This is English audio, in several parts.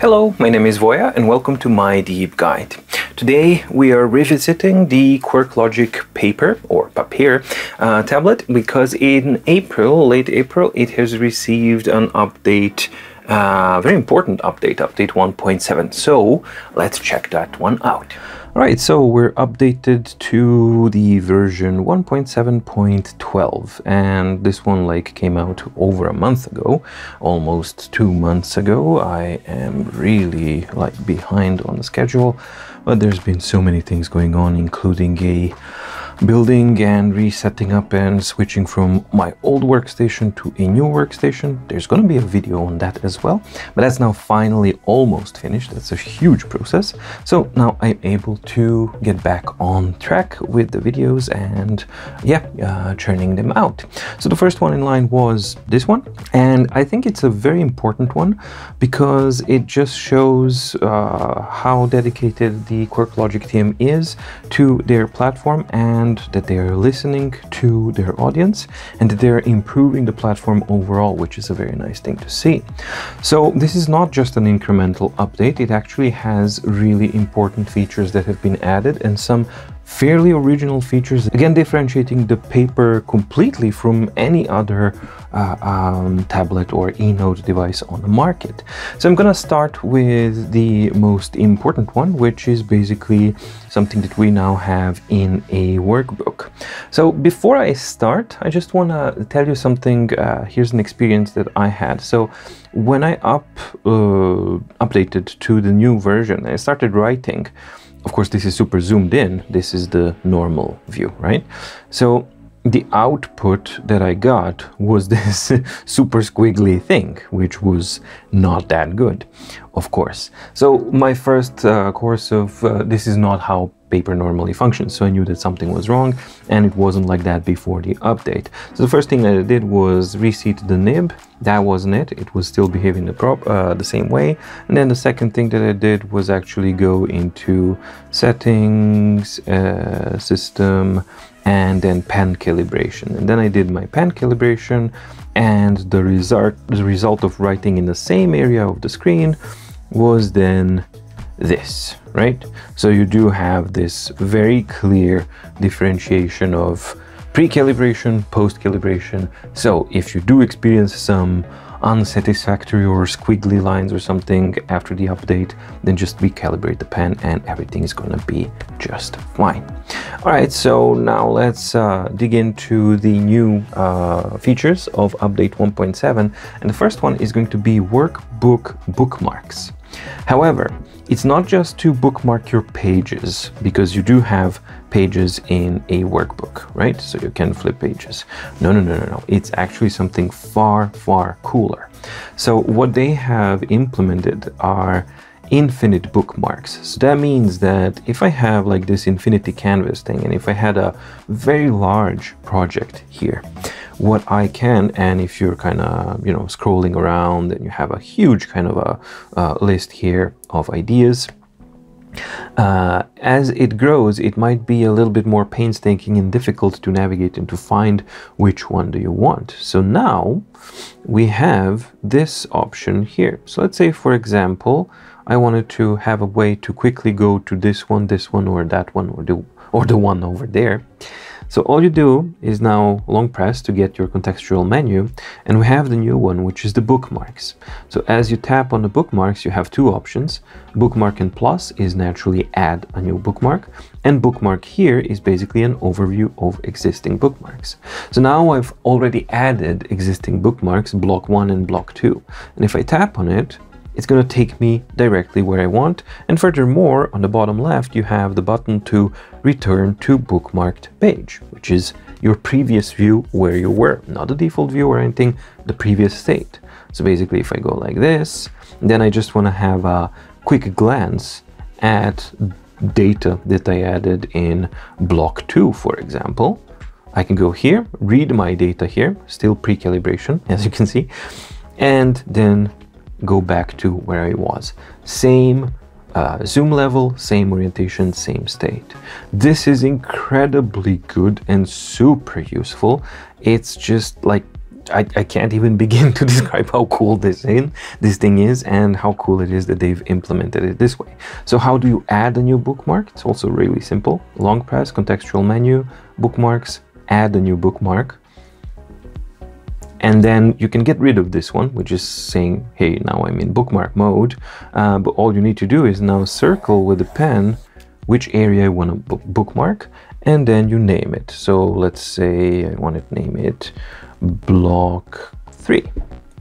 Hello, my name is Voya and welcome to my deep guide. Today we are revisiting the QuirkLogic Papyr or papier uh, tablet because in April, late April, it has received an update, uh, very important update, update 1.7. So let's check that one out. Alright, so we're updated to the version 1.7.12 and this one like came out over a month ago, almost two months ago. I am really like behind on the schedule, but there's been so many things going on, including a building and resetting up and switching from my old workstation to a new workstation. There's going to be a video on that as well, but that's now finally almost finished. That's a huge process. So now I'm able to get back on track with the videos and yeah, uh, churning them out. So the first one in line was this one, and I think it's a very important one because it just shows uh, how dedicated the QuirkLogic team is to their platform and that they are listening to their audience and that they're improving the platform overall, which is a very nice thing to see. So this is not just an incremental update, it actually has really important features that have been added and some fairly original features, again differentiating the Papyr completely from any other uh, um, tablet or e-note device on the market. So I'm gonna start with the most important one, which is basically something that we now have in a workbook. So before I start, I just wanna tell you something, uh, here's an experience that I had. So when I up uh, updated to the new version, I started writing, of course, this is super zoomed in. This is the normal view, right? So the output that I got was this super squiggly thing, which was not that good, of course. So my first uh, course of uh, this is not how Papyr normally functions. So I knew that something was wrong and it wasn't like that before the update. So the first thing that I did was reseat the nib. That wasn't it. It was still behaving the, prop, uh, the same way. And then the second thing that I did was actually go into settings, uh, system, and then pen calibration. And then I did my pen calibration and the result, the result of writing in the same area of the screen was then this, right? So you do have this very clear differentiation of pre-calibration, post-calibration. So if you do experience some unsatisfactory or squiggly lines or something after the update, then just recalibrate the pen and everything is gonna be just fine. All right, so now let's uh, dig into the new uh, features of update 1.7. And the first one is going to be workbook bookmarks. However, it's not just to bookmark your pages because you do have pages in a workbook, right? So you can flip pages. No, no, no, no, no. It's actually something far, far cooler. So what they have implemented are infinite bookmarks. So that means that if I have like this infinity canvas thing and if I had a very large project here, what I can, and if you're kind of, you know, scrolling around and you have a huge kind of a, a list here of ideas, uh, as it grows, it might be a little bit more painstaking and difficult to navigate and to find which one do you want. So now we have this option here. So let's say, for example, I wanted to have a way to quickly go to this one, this one, or that one, or the, or the one over there. So all you do is now long press to get your contextual menu and we have the new one which is the bookmarks. So as you tap on the bookmarks you have two options. Bookmark and plus is naturally add a new bookmark and bookmark here is basically an overview of existing bookmarks. So now I've already added existing bookmarks block 1 and block 2 and if I tap on it it's going to take me directly where I want. And furthermore, on the bottom left, you have the button to return to bookmarked page, which is your previous view where you were, not the default view or anything, the previous state. So basically, if I go like this, then I just want to have a quick glance at data that I added in block 2, for example. I can go here, read my data here, still pre-calibration, as you can see, and then go back to where I was. Same uh, zoom level, same orientation, same state. This is incredibly good and super useful. It's just like I, I can't even begin to describe how cool this in this thing is and how cool it is that they've implemented it this way. So how do you add a new bookmark? It's also really simple. Long press, contextual menu, bookmarks, add a new bookmark. And then you can get rid of this one, which is saying, hey, now I'm in bookmark mode. Uh, but all you need to do is now circle with the pen which area you want to bookmark and then you name it. So let's say I want to name it block 3,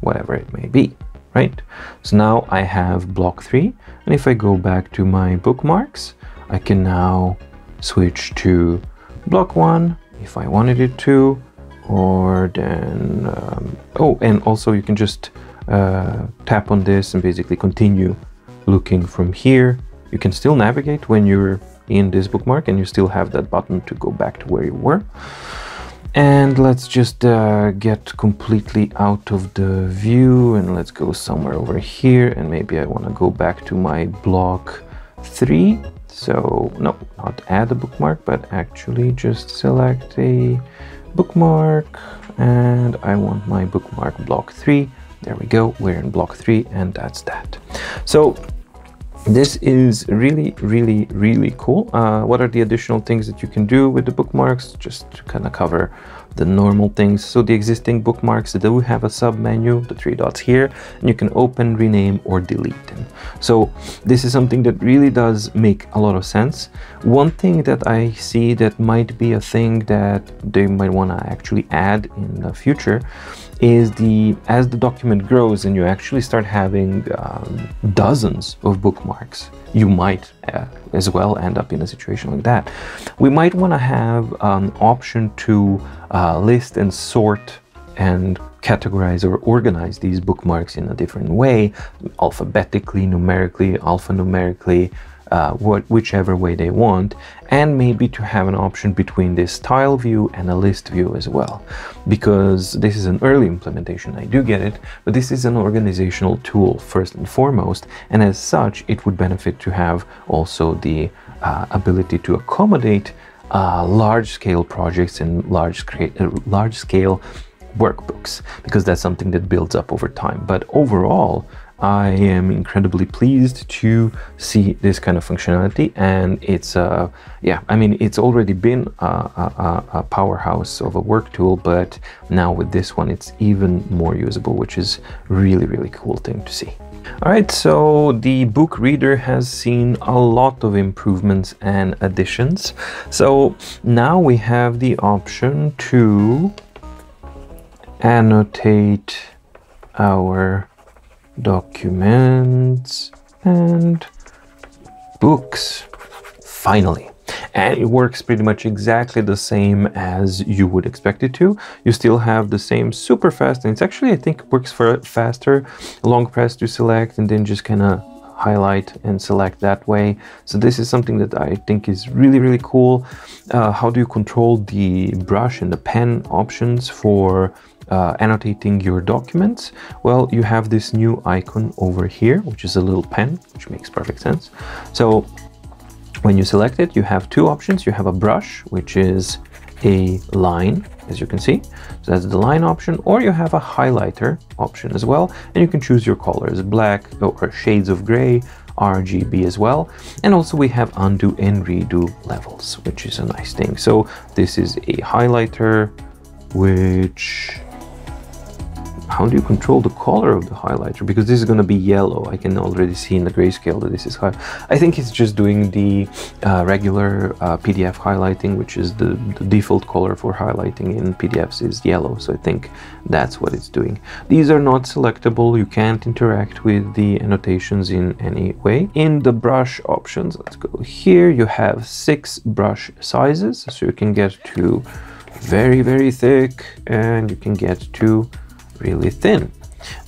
whatever it may be, right? So now I have block 3 and if I go back to my bookmarks, I can now switch to block 1 if I wanted it to or then um, oh and also you can just uh, tap on this and basically continue looking from here you can still navigate when you're in this bookmark and you still have that button to go back to where you were. And let's just uh, get completely out of the view and let's go somewhere over here and maybe I want to go back to my block 3. So, no, not add a bookmark, but actually just select a bookmark and I want my bookmark block 3. There we go, we're in block 3 and that's that. So this is really, really, really cool. Uh, what are the additional things that you can do with the bookmarks? Just to kind of cover the normal things. So the existing bookmarks do we have a sub menu, the three dots here, and you can open, rename, or delete them. So this is something that really does make a lot of sense. One thing that I see that might be a thing that they might want to actually add in the future is the as the document grows and you actually start having um, dozens of bookmarks you might uh, as well end up in a situation like that. We might want to have an option to uh, list and sort and categorize or organize these bookmarks in a different way alphabetically numerically alphanumerically uh, what, whichever way they want, and maybe to have an option between this tile view and a list view as well. Because this is an early implementation, I do get it, but this is an organizational tool first and foremost, and as such, it would benefit to have also the uh, ability to accommodate uh, large-scale projects and large, uh, large-scale workbooks, because that's something that builds up over time. But overall, I am incredibly pleased to see this kind of functionality and it's uh, yeah I mean it's already been a, a, a, powerhouse of a work tool but now with this one it's even more usable which is really really cool thing to see. Alright, so the book reader has seen a lot of improvements and additions. So now we have the option to annotate our documents and books finally. And it works pretty much exactly the same as you would expect it to. You still have the same super fast and it's actually i think works for faster. Long press to select and then just kind of highlight and select that way. So this is something that i think is really really cool. Uh, how do you control the brush and the pen options for uh, annotating your documents, well, you have this new icon over here, which is a little pen, which makes perfect sense. So when you select it, you have two options. You have a brush, which is a line, as you can see. So that's the line option, or you have a highlighter option as well. And you can choose your colors, black or shades of gray, RGB as well. And also we have undo and redo levels, which is a nice thing. So this is a highlighter, which how do you control the color of the highlighter? Because this is going to be yellow. I can already see in the grayscale that this is high. I think it's just doing the uh, regular uh, PDF highlighting, which is the, the, default color for highlighting in PDFs is yellow. So I think that's what it's doing. These are not selectable. You can't interact with the annotations in any way. In the brush options, let's go here. You have six brush sizes. So you can get to very, very thick and you can get to really thin.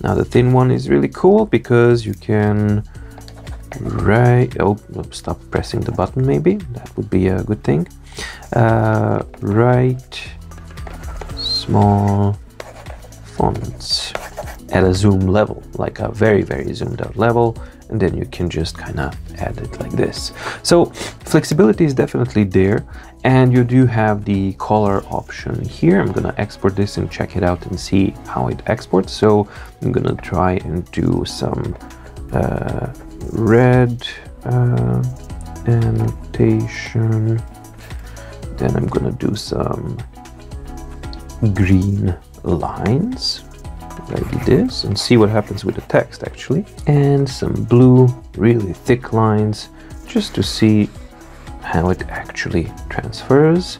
Now the thin one is really cool because you can write, oh, stop pressing the button maybe, that would be a good thing. Uh, write small fonts. at a zoom level, like a very, very zoomed out level, and then you can just kind of add it like this. So flexibility is definitely there, and you do have the color option here. I'm gonna export this and check it out and see how it exports. So I'm gonna try and do some uh, red uh, annotation. Then I'm gonna do some green lines like this and see what happens with the text actually and some blue really thick lines just to see how it actually transfers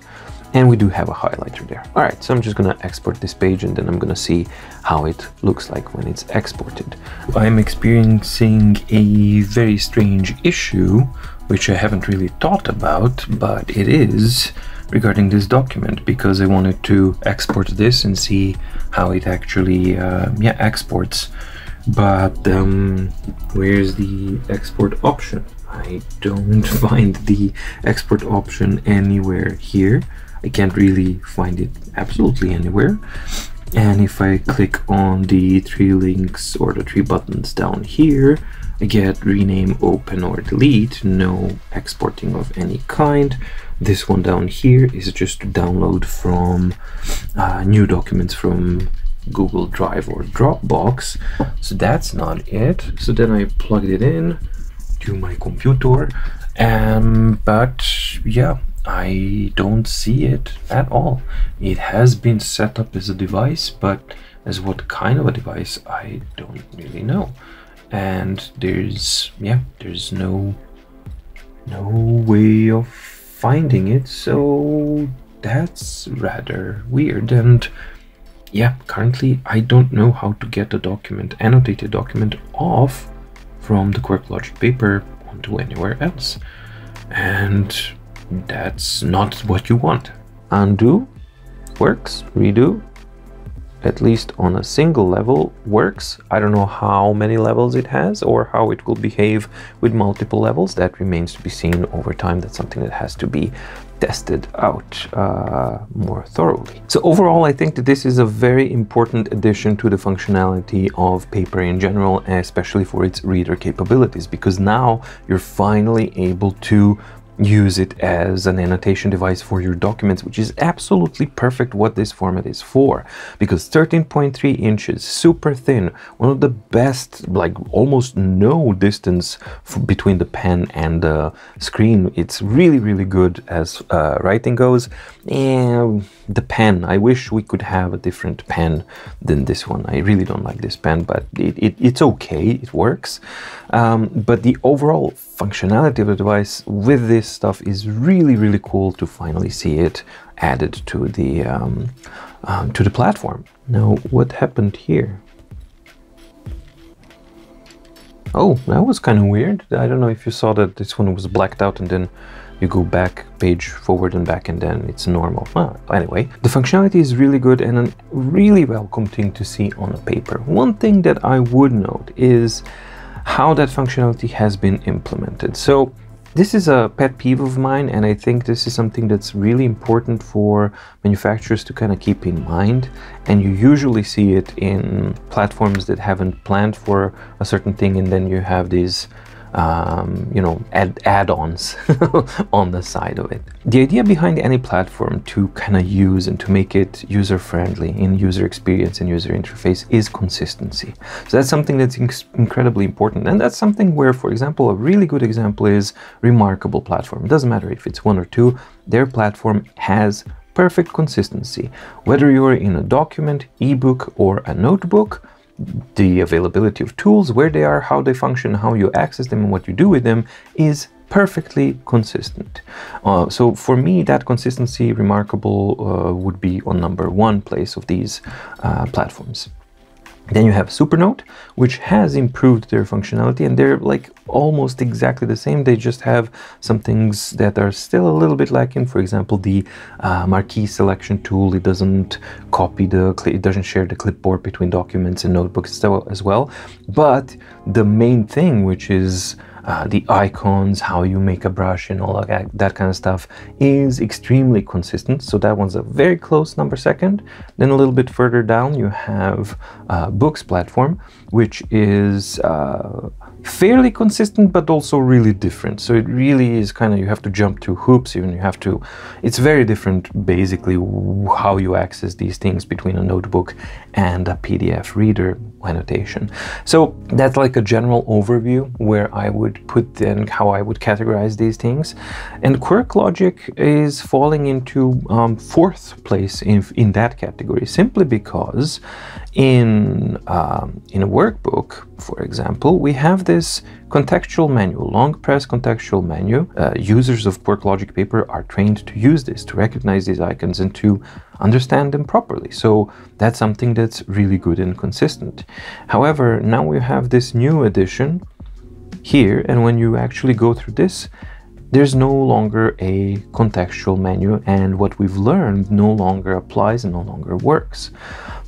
and we do have a highlighter there. All right, so I'm just gonna export this page and then I'm gonna see how it looks like when it's exported. I'm experiencing a very strange issue, which I haven't really thought about, but it is regarding this document because I wanted to export this and see how it actually uh, yeah exports. But um, where's the export option? I don't find the export option anywhere here. I can't really find it absolutely anywhere. And if I click on the three links or the three buttons down here I get rename open or delete. No exporting of any kind this one down here is just to download from uh, new documents from Google Drive or Dropbox. So that's not it. So then I plugged it in to my computer. Um, but yeah, I don't see it at all. It has been set up as a device, but as what kind of a device, I don't really know. And there's, yeah, there's no, no way of finding it, so that's rather weird. And yeah, currently I don't know how to get a document, annotated document, off from the QuirkLogic Papyr onto anywhere else. And that's not what you want. Undo works, redo at least on a single level works. I don't know how many levels it has or how it will behave with multiple levels. That remains to be seen over time. That's something that has to be tested out uh, more thoroughly. So overall, I think that this is a very important addition to the functionality of Papyr in general, especially for its reader capabilities, because now you're finally able to use it as an annotation device for your documents, which is absolutely perfect what this format is for. Because 13.3 inches, super thin, one of the best, like almost no distance between the pen and the screen. It's really, really good as uh, writing goes. And the pen, I wish we could have a different pen than this one. I really don't like this pen, but it, it, it's okay, it works. Um, but the overall functionality of the device with this stuff is really, really cool to finally see it added to the, um, um, to the platform. Now, what happened here? Oh, that was kind of weird. I don't know if you saw that this one was blacked out and then you go back page forward and back and then it's normal. Well, anyway, the functionality is really good and a really welcome thing to see on a Papyr. One thing that I would note is how that functionality has been implemented. So this is a pet peeve of mine, and I think this is something that's really important for manufacturers to kind of keep in mind. And you usually see it in platforms that haven't planned for a certain thing, and then you have these um, you know, add add-ons on the side of it. The idea behind any platform to kind of use and to make it user-friendly in user experience and user interface is consistency. So that's something that's incredibly important. And that's something where, for example, a really good example is reMarkable platform. It doesn't matter if it's one or two, their platform has perfect consistency. Whether you're in a document, ebook, or a notebook, the availability of tools, where they are, how they function, how you access them, and what you do with them is perfectly consistent. Uh, so for me, that consistency reMarkable uh, would be on number one place of these uh, platforms. Then you have Supernote, which has improved their functionality and they're like almost exactly the same. They just have some things that are still a little bit lacking. For example, the uh, marquee selection tool, it doesn't copy the, it doesn't share the clipboard between documents and notebooks as well. But the main thing, which is uh, the icons, how you make a brush, and all that, that kind of stuff is extremely consistent. So that one's a very close number second. Then a little bit further down, you have uh, Boox platform, which is uh, fairly consistent but also really different. So it really is kind of you have to jump to hoops even you have to it's very different basically how you access these things between a notebook and a pdf reader annotation. So that's like a general overview where i would put then how i would categorize these things. And QuirkLogic is falling into um, fourth place in, in that category simply because in um, in a workbook for example we have this contextual menu, long press contextual menu. Uh, users of QuirkLogic Papyr are trained to use this, to recognize these icons and to understand them properly. So that's something that's really good and consistent. However, now we have this new edition here, and when you actually go through this, there's no longer a contextual menu, and what we've learned no longer applies and no longer works.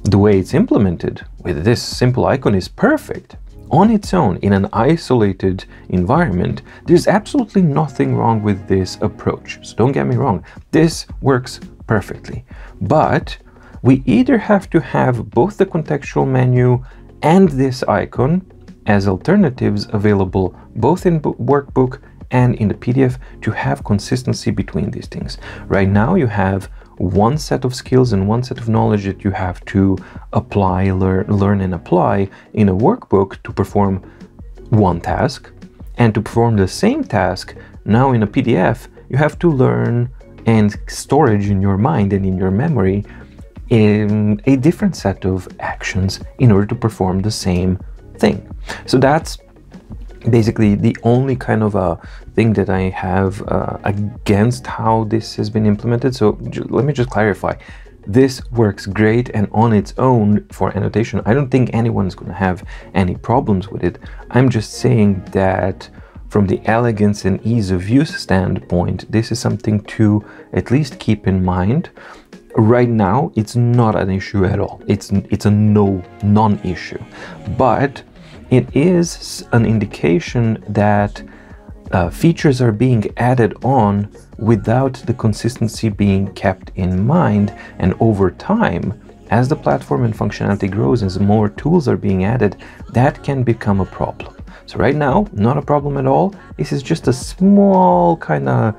The way it's implemented with this simple icon is perfect, on its own in an isolated environment, there's absolutely nothing wrong with this approach. So don't get me wrong, this works perfectly. But we either have to have both the contextual menu and this icon as alternatives available both in workbook and in the PDF to have consistency between these things. Right now you have one set of skills and one set of knowledge that you have to apply, learn, learn and apply in a workbook to perform one task. And to perform the same task, now in a PDF, you have to learn and storage in your mind and in your memory in a different set of actions in order to perform the same thing. So that's basically the only kind of a thing that I have uh, against how this has been implemented. So let me just clarify. This works great and on its own for annotation. I don't think anyone's going to have any problems with it. I'm just saying that from the elegance and ease of use standpoint, this is something to at least keep in mind. Right now, it's not an issue at all. It's it's a no non-issue. But it is an indication that uh, features are being added on without the consistency being kept in mind. And over time as the platform and functionality grows as more tools are being added that can become a problem. So right now not a problem at all. This is just a small kind of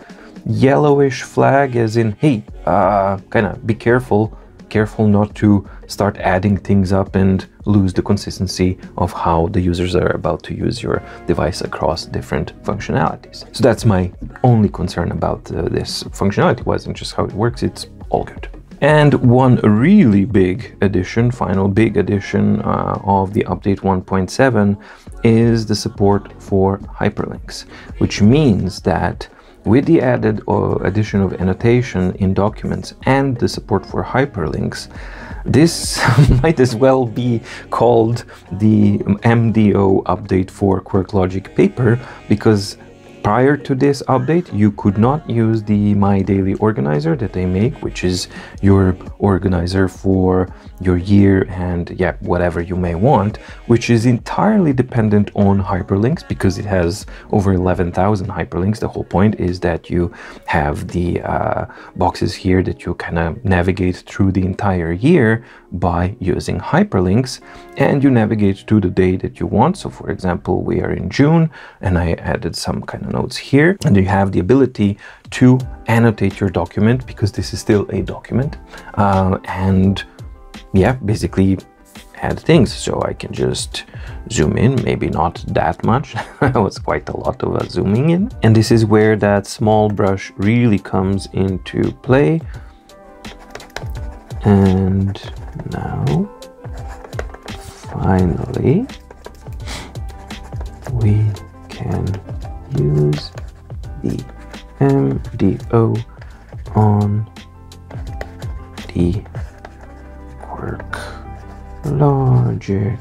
yellowish flag as in hey uh, kind of be careful careful not to start adding things up and lose the consistency of how the users are about to use your device across different functionalities. So that's my only concern about uh, this functionality wasn't just how it works, it's all good. And one really big addition, final big addition uh, of the update 1.7 is the support for hyperlinks, which means that with the added uh, addition of annotation in documents and the support for hyperlinks, this might as well be called the MDO update for QuirkLogic Papyr because Prior to this update, you could not use the My Daily Organizer that they make, which is your organizer for your year and yeah, whatever you may want, which is entirely dependent on hyperlinks because it has over 11,000 hyperlinks. The whole point is that you have the uh, boxes here that you kind of navigate through the entire year by using hyperlinks and you navigate to the day that you want. So for example, we are in June and I added some kind of notes here and you have the ability to annotate your document because this is still a document uh, and yeah, basically add things. So I can just zoom in, maybe not that much. that was quite a lot of uh, zooming in. And this is where that small brush really comes into play. And now, finally, we can use the MDO on the Quirk logic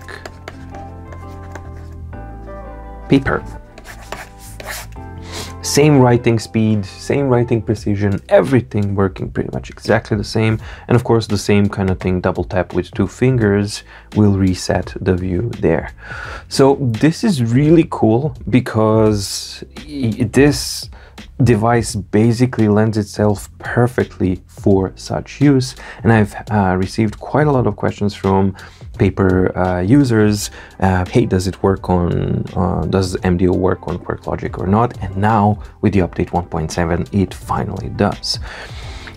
paper. same writing speed, same writing precision, everything working pretty much exactly the same. And of course, the same kind of thing, double tap with two fingers will reset the view there. So this is really cool because this device basically lends itself perfectly for such use. And I've uh, received quite a lot of questions from Papyr uh, users. Uh, hey, does it work on, uh, does MDO work on QuirkLogic or not? And now with the update 1.7, it finally does.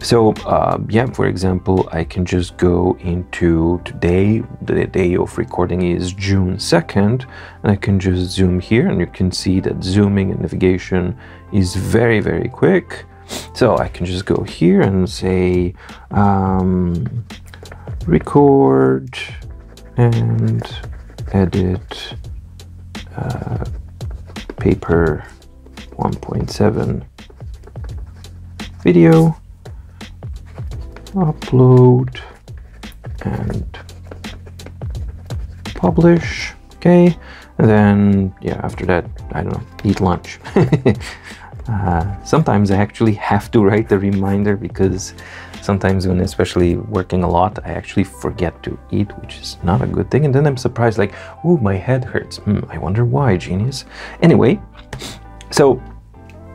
So uh, yeah, for example, I can just go into today, the day of recording is June 2nd, and I can just zoom here and you can see that zooming and navigation is very, very quick. So I can just go here and say um, record and edit uh, Papyr 1.7 video upload and publish okay and then yeah after that i don't know eat lunch uh, sometimes i actually have to write the reminder because sometimes when especially working a lot i actually forget to eat which is not a good thing. And then i'm surprised like oh my head hurts. Hmm, i wonder why genius. Anyway so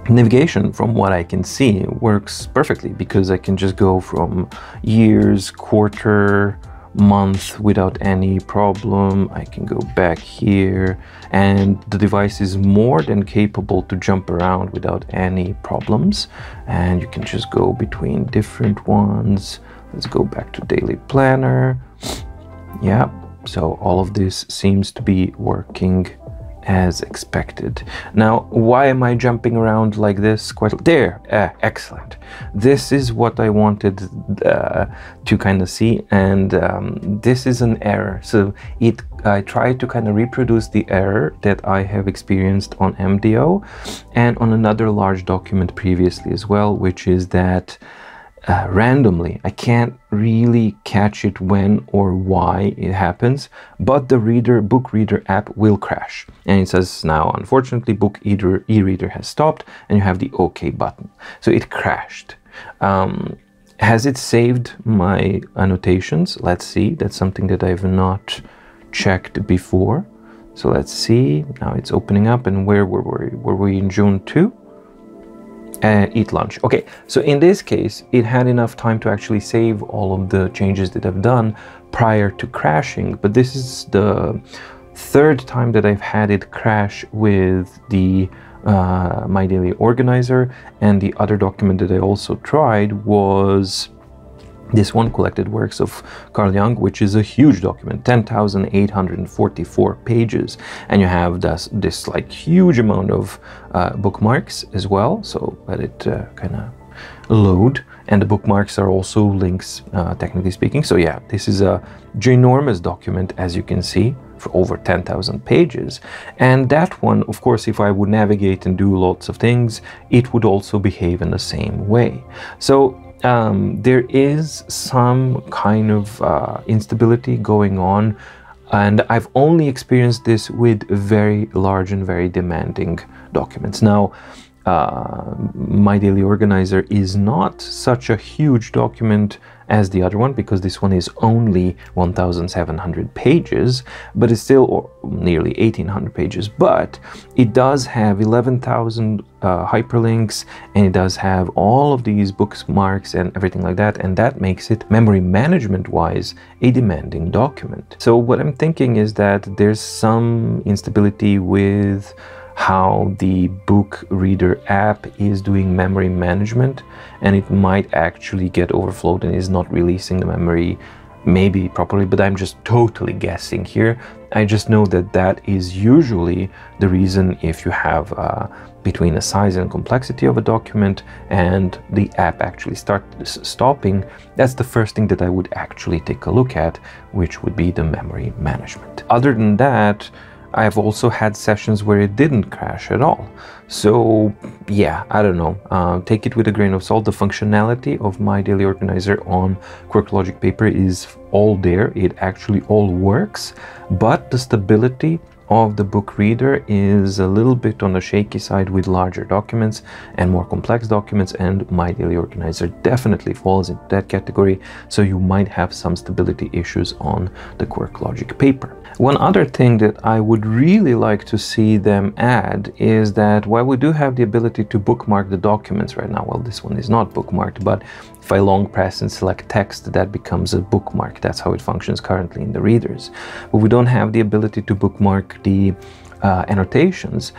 navigation from what I can see works perfectly because I can just go from years, quarter, month without any problem. I can go back here and the device is more than capable to jump around without any problems. And you can just go between different ones. Let's go back to daily planner. Yeah, so all of this seems to be working as expected. Now, why am I jumping around like this? Quite there, uh, excellent. This is what I wanted uh, to kind of see, and um, this is an error. So it, I tried to kind of reproduce the error that I have experienced on MDO and on another large document previously as well, which is that uh, randomly. I can't really catch it when or why it happens, but the reader book reader app will crash. And it says now, unfortunately, book e-reader, has stopped, and you have the OK button. So it crashed. Um, has it saved my annotations? Let's see. That's something that I've not checked before. So let's see. Now it's opening up. And where were we? Were we in June 2? Uh, eat lunch. Okay, so in this case, it had enough time to actually save all of the changes that I've done prior to crashing, but this is the third time that I've had it crash with the uh, My Daily Organizer, and the other document that I also tried was this one collected works of Carl Jung, which is a huge document, 10,844 pages. And you have this, this like huge amount of uh, bookmarks as well. So let it uh, kind of load. And the bookmarks are also links, uh, technically speaking. So yeah, this is a ginormous document, as you can see, for over 10,000 pages. And that one, of course, if I would navigate and do lots of things, it would also behave in the same way. So um, there is some kind of uh, instability going on and I've only experienced this with very large and very demanding documents. Now, uh, my daily organizer is not such a huge document as the other one because this one is only 1700 pages but it's still nearly 1800 pages. But it does have 11,000 uh, hyperlinks and it does have all of these bookmarks and everything like that and that makes it memory management wise a demanding document. So what I'm thinking is that there's some instability with how the book reader app is doing memory management and it might actually get overflowed and is not releasing the memory maybe properly but i'm just totally guessing here. I just know that that is usually the reason if you have uh, between the size and complexity of a document and the app actually start stopping that's the first thing that i would actually take a look at which would be the memory management. Other than that I've also had sessions where it didn't crash at all. So yeah, I don't know. Uh, take it with a grain of salt. The functionality of my daily organizer on QuirkLogic Papyr is all there. It actually all works, but the stability of the book reader is a little bit on the shaky side with larger documents and more complex documents and my daily organizer definitely falls into that category so you might have some stability issues on the QuirkLogic Papyr. One other thing that I would really like to see them add is that while we do have the ability to bookmark the documents right now, well this one is not bookmarked, but if I long press and select text, that becomes a bookmark. That's how it functions currently in the readers. But we don't have the ability to bookmark the uh, annotations.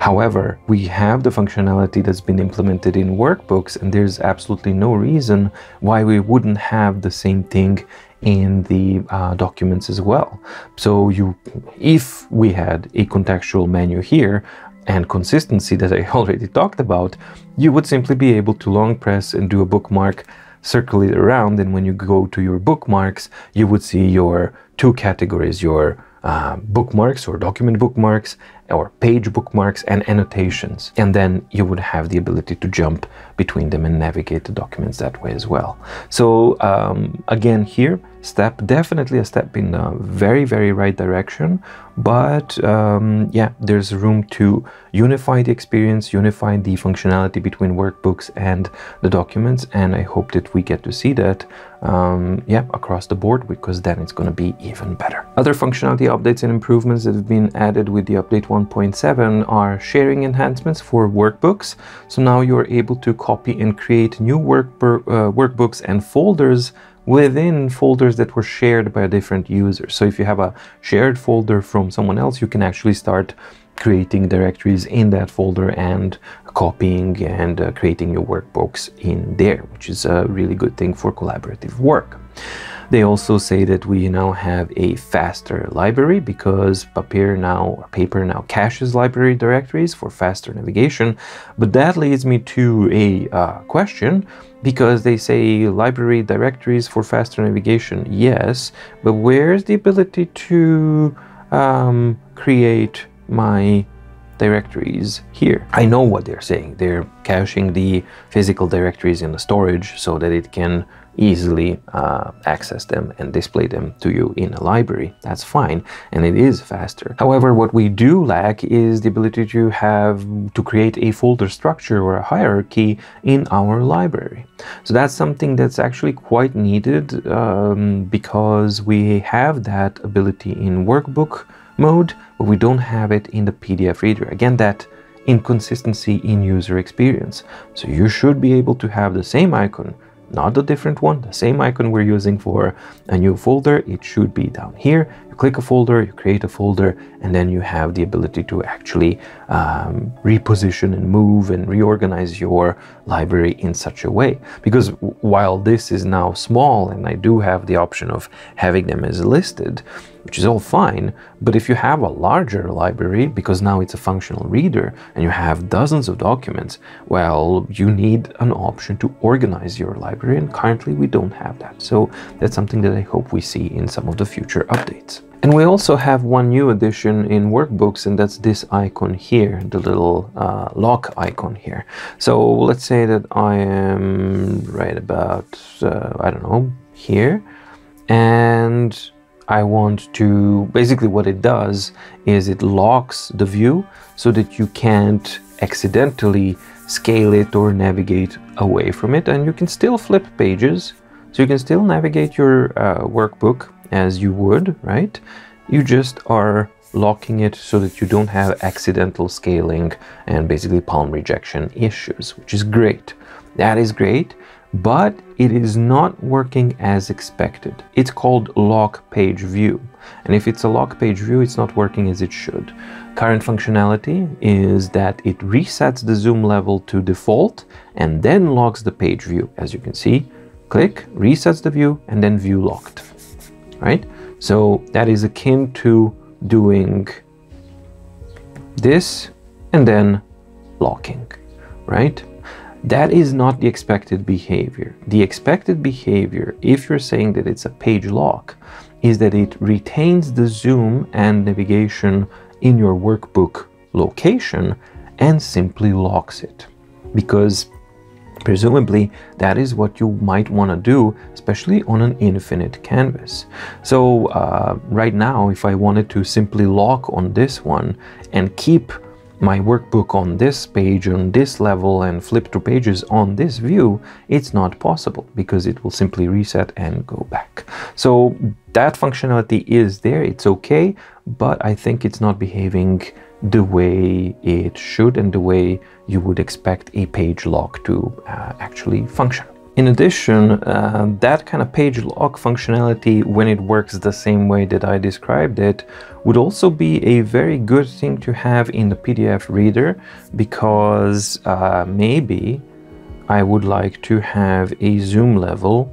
However, we have the functionality that's been implemented in workbooks, and there's absolutely no reason why we wouldn't have the same thing in the uh, documents as well. So you, if we had a contextual menu here, and consistency that I already talked about, you would simply be able to long press and do a bookmark, circle it around, and when you go to your bookmarks, you would see your two categories, your uh, bookmarks or document bookmarks or page bookmarks and annotations. And then you would have the ability to jump between them and navigate the documents that way as well. So um, again, here, step definitely a step in a very, very right direction. But um, yeah, there's room to unify the experience, unify the functionality between workbooks and the documents. And I hope that we get to see that um, yeah, across the board because then it's going to be even better. Other functionality updates and improvements that have been added with the update 1.7 are sharing enhancements for workbooks. So now you're able to copy and create new uh, workbooks and folders within folders that were shared by a different user. So if you have a shared folder from someone else, you can actually start creating directories in that folder and copying and uh, creating your workbooks in there, which is a really good thing for collaborative work. They also say that we now have a faster library because Papier now, or Papyr now caches library directories for faster navigation. But that leads me to a uh, question because they say library directories for faster navigation, yes, but where's the ability to um, create my directories here. I know what they're saying. They're caching the physical directories in the storage so that it can easily uh, access them and display them to you in a library. That's fine, and it is faster. However, what we do lack is the ability to have to create a folder structure or a hierarchy in our library. So that's something that's actually quite needed um, because we have that ability in workbook mode, but we don't have it in the PDF reader. Again, that inconsistency in user experience. So you should be able to have the same icon not the different one, the same icon we're using for a new folder, it should be down here. You click a folder, you create a folder, and then you have the ability to actually um, reposition and move and reorganize your library in such a way. Because while this is now small and I do have the option of having them as listed, which is all fine. But if you have a larger library, because now it's a functional reader and you have dozens of documents, well, you need an option to organize your library, and currently we don't have that. So that's something that I hope we see in some of the future updates. And we also have one new addition in workbooks, and that's this icon here, the little uh, lock icon here. So let's say that I am right about, uh, I don't know, here, and I want to, basically what it does is it locks the view so that you can't accidentally scale it or navigate away from it and you can still flip pages so you can still navigate your uh, workbook as you would, right? You just are locking it so that you don't have accidental scaling and basically palm rejection issues, which is great. That is great but it is not working as expected. It's called lock page view. And if it's a lock page view, it's not working as it should. Current functionality is that it resets the zoom level to default and then locks the page view. As you can see, click, resets the view, and then view locked, right? So that is akin to doing this and then locking, right? That is not the expected behavior. The expected behavior, if you're saying that it's a page lock, is that it retains the zoom and navigation in your workbook location and simply locks it. Because Presumably, that is what you might want to do, especially on an infinite canvas. So uh, right now, if I wanted to simply lock on this one and keep my workbook on this page on this level and flip through pages on this view, it's not possible because it will simply reset and go back. So that functionality is there, it's okay, but I think it's not behaving the way it should and the way you would expect a page lock to uh, actually function. In addition, uh, that kind of page lock functionality, when it works the same way that I described it, would also be a very good thing to have in the PDF reader because uh, maybe I would like to have a zoom level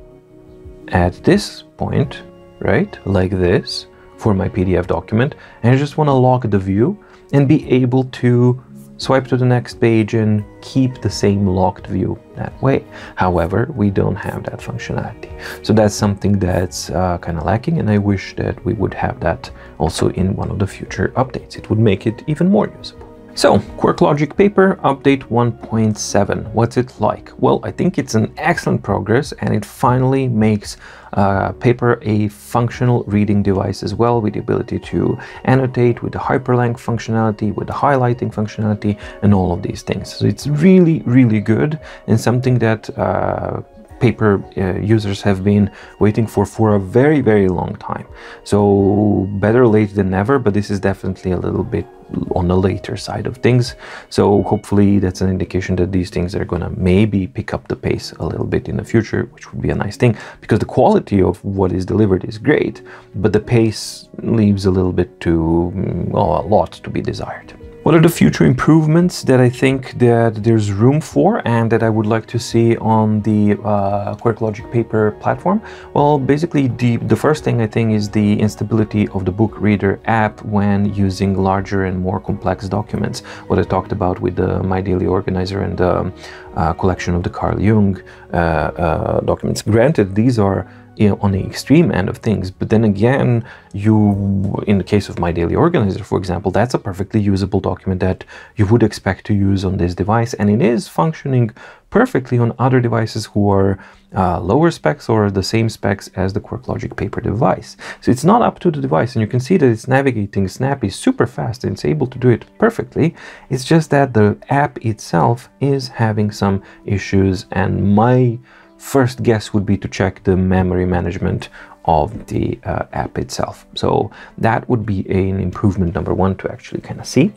at this point, right? Like this for my PDF document. And I just want to lock the view and be able to swipe to the next page and keep the same locked view that way. However, we don't have that functionality. So that's something that's uh, kind of lacking and I wish that we would have that also in one of the future updates. It would make it even more usable. So, QuirkLogic Papyr update 1.7. What's it like? Well, I think it's an excellent progress and it finally makes uh, Papyr a functional reading device as well with the ability to annotate with the hyperlink functionality, with the highlighting functionality and all of these things. So it's really, really good and something that uh, Papyr uh, users have been waiting for for a very very long time so better late than never but this is definitely a little bit on the later side of things. So hopefully that's an indication that these things are gonna maybe pick up the pace a little bit in the future, which would be a nice thing because the quality of what is delivered is great, but the pace leaves a little bit to, well, a lot to be desired. What are the future improvements that I think that there's room for and that I would like to see on the uh, QuirkLogic Papyr platform? Well, basically the, the first thing I think is the instability of the book reader app when using larger and more complex documents. What I talked about with the My Daily Organizer and the uh, collection of the Carl Jung uh, uh documents. Granted, these are on the extreme end of things. But then again, you, in the case of my daily organizer, for example, that's a perfectly usable document that you would expect to use on this device, and it is functioning perfectly on other devices who are uh, lower specs or the same specs as the QuirkLogic Papyr device. So it's not up to the device, and you can see that it's navigating snappy super fast and it's able to do it perfectly. It's just that the app itself is having some issues, and my first guess would be to check the memory management of the uh, app itself. So that would be an improvement number one to actually kind of see.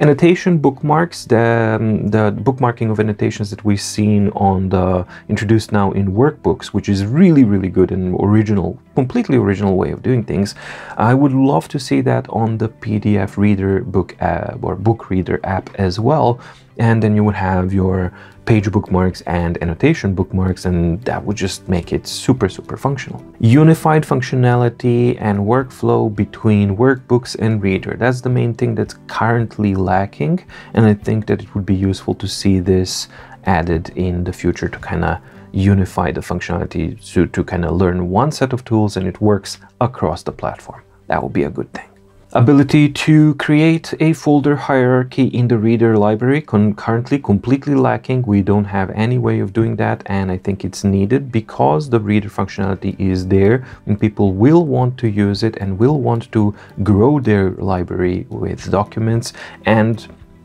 Annotation bookmarks, the, um, the bookmarking of annotations that we've seen on the introduced now in workbooks, which is really, really good and original, completely original way of doing things. I would love to see that on the PDF reader book app or book reader app as well. And then you would have your page bookmarks and annotation bookmarks and that would just make it super super functional. Unified functionality and workflow between workbooks and reader. That's the main thing that's currently lacking and I think that it would be useful to see this added in the future to kind of unify the functionality to, to kind of learn one set of tools and it works across the platform. That would be a good thing ability to create a folder hierarchy in the reader library currently completely lacking. We don't have any way of doing that and i think it's needed because the reader functionality is there and people will want to use it and will want to grow their library with documents. And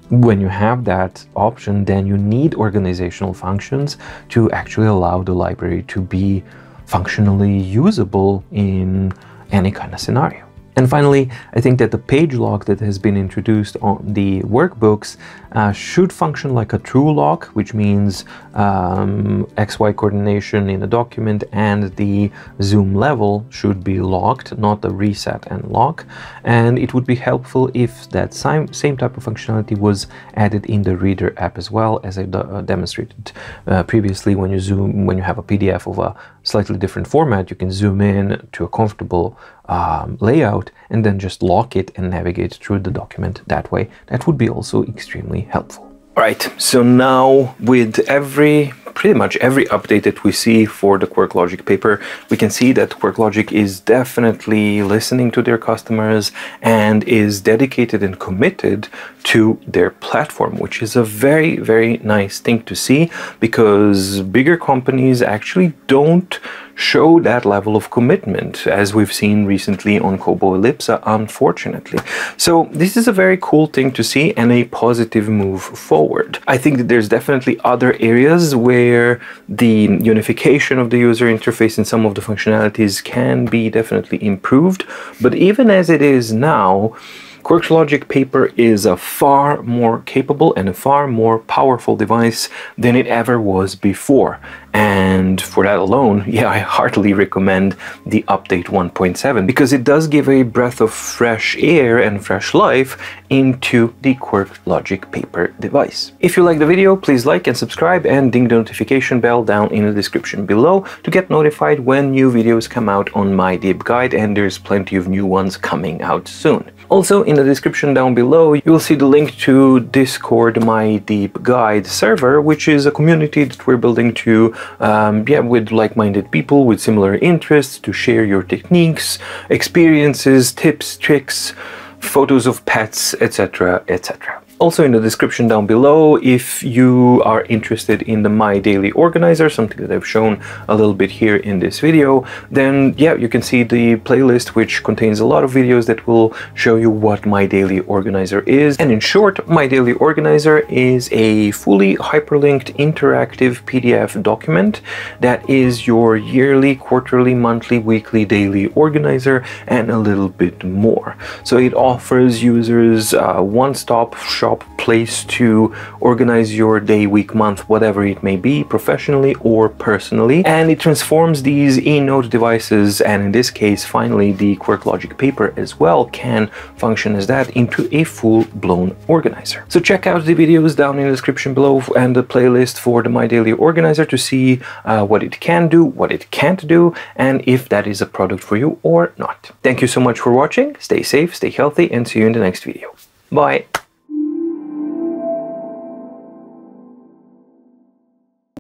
when you have that option then you need organizational functions to actually allow the library to be functionally usable in any kind of scenario and finally, I think that the page lock that has been introduced on the workbooks uh, should function like a true lock, which means um, XY coordination in a document and the zoom level should be locked, not the reset and lock. And it would be helpful if that same, type of functionality was added in the Reader app as well, as I uh, demonstrated uh, previously. When you zoom, when you have a PDF of a slightly different format, you can zoom in to a comfortable um, layout and then just lock it and navigate through the document that way. That would be also extremely helpful. Right, so now with every pretty much every update that we see for the QuirkLogic Papyr, we can see that QuirkLogic is definitely listening to their customers and is dedicated and committed to their platform, which is a very, very nice thing to see because bigger companies actually don't show that level of commitment as we've seen recently on Kobo Elipsa, unfortunately. So this is a very cool thing to see and a positive move forward. I think that there's definitely other areas where the unification of the user interface and some of the functionalities can be definitely improved. But even as it is now, Quirks Logic Papyr is a far more capable and a far more powerful device than it ever was before. And for that alone, yeah, I heartily recommend the update 1.7 because it does give a breath of fresh air and fresh life into the QuirkLogic Papyr device. If you like the video, please like and subscribe and ding the notification bell down in the description below to get notified when new videos come out on my deep guide and there's plenty of new ones coming out soon. Also, in the description down below, you will see the link to Discord My Deep Guide server, which is a community that we're building to, um, yeah, with like-minded people with similar interests to share your techniques, experiences, tips, tricks, photos of pets, etc., etc. Also in the description down below, if you are interested in the My Daily Organizer, something that I've shown a little bit here in this video, then yeah, you can see the playlist which contains a lot of videos that will show you what My Daily Organizer is. And in short, My Daily Organizer is a fully hyperlinked interactive PDF document that is your yearly, quarterly, monthly, weekly, daily organizer and a little bit more. So it offers users a one-stop shop place to organize your day, week, month, whatever it may be, professionally or personally. And it transforms these e-note devices, and in this case, finally, the QuirkLogic Papyr as well can function as that into a full-blown organizer. So check out the videos down in the description below and the playlist for the My Daily Organizer to see uh, what it can do, what it can't do, and if that is a product for you or not. Thank you so much for watching. Stay safe, stay healthy, and see you in the next video. Bye.